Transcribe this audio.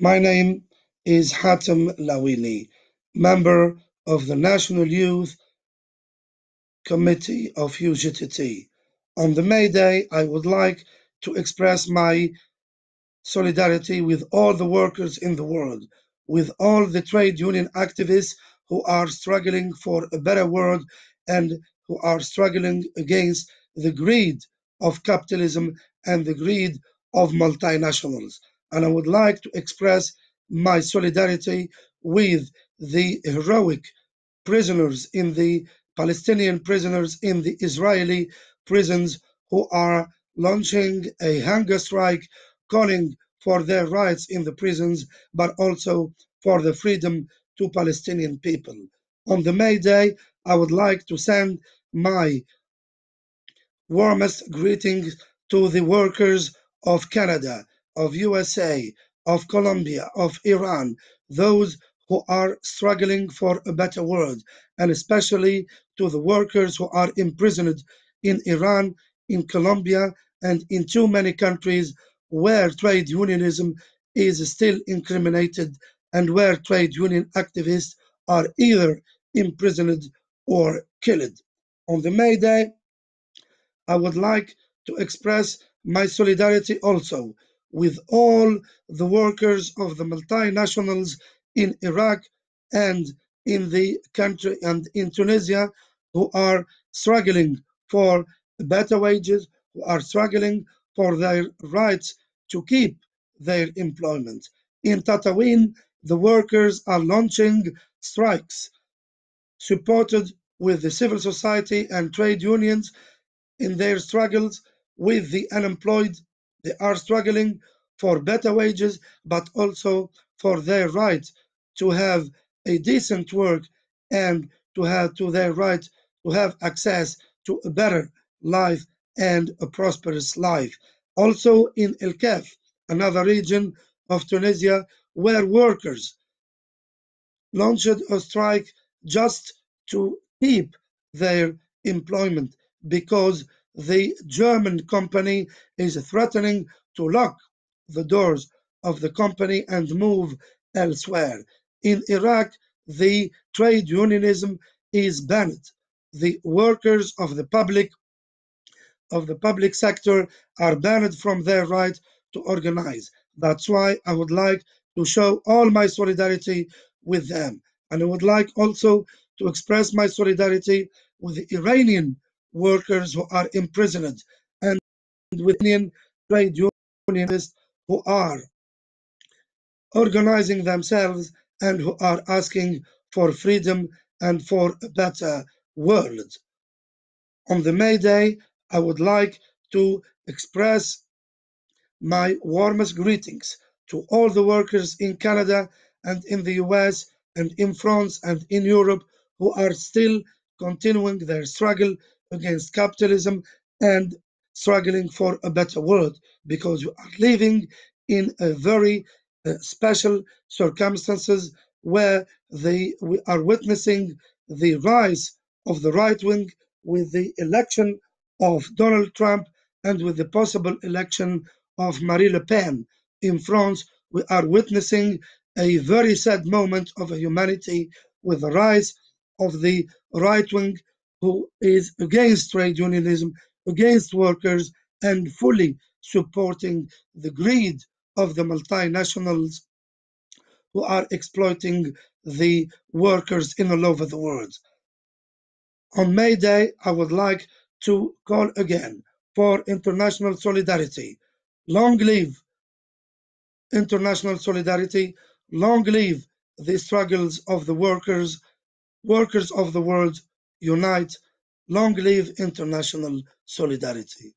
My name is Hatem Lawini, member of the National Youth Committee of UGTT. On the May Day, I would like to express my solidarity with all the workers in the world, with all the trade union activists who are struggling for a better world and who are struggling against the greed of capitalism and the greed of multinationals. And I would like to express my solidarity with the heroic prisoners in the Palestinian prisoners in the Israeli prisons who are launching a hunger strike calling for their rights in the prisons, but also for the freedom to Palestinian people. On the May Day, I would like to send my warmest greetings to the workers of Canada, of USA, of Colombia, of Iran, those who are struggling for a better world, and especially to the workers who are imprisoned in Iran, in Colombia, and in too many countries where trade unionism is still incriminated and where trade union activists are either imprisoned or killed. On the May Day, I would like to express my solidarity also with all the workers of the multinationals in Iraq and in the country and in Tunisia who are struggling for better wages, who are struggling for their rights to keep their employment. In Tataouine, the workers are launching strikes supported with the civil society and trade unions in their struggles with the unemployed. They are struggling for better wages, but also for their right to have a decent work and to have to their right to have access to a better life and a prosperous life. Also in El Kef, another region of Tunisia where workers launched a strike just to keep their employment because the German company is threatening to lock the doors of the company and move elsewhere. In Iraq, the trade unionism is banned. The workers of the public of the public sector are banned from their right to organize. That's why I would like to show all my solidarity with them. And I would like also to express my solidarity with the Iranian workers who are imprisoned and with Indian trade unionists who are organizing themselves and who are asking for freedom and for a better world. On the May Day, I would like to express my warmest greetings to all the workers in Canada and in the US and in France and in Europe who are still continuing their struggle against capitalism and struggling for a better world because we are living in a very uh, special circumstances where they we are witnessing the rise of the right wing with the election of Donald Trump and with the possible election of Marine Le Pen. In France we are witnessing a very sad moment of humanity with the rise of the right wing who is against trade unionism, against workers, and fully supporting the greed of the multinationals who are exploiting the workers in all over the world. On May Day, I would like to call again for international solidarity. Long live international solidarity. Long live the struggles of the workers. Workers of the world unite. Long live international solidarity.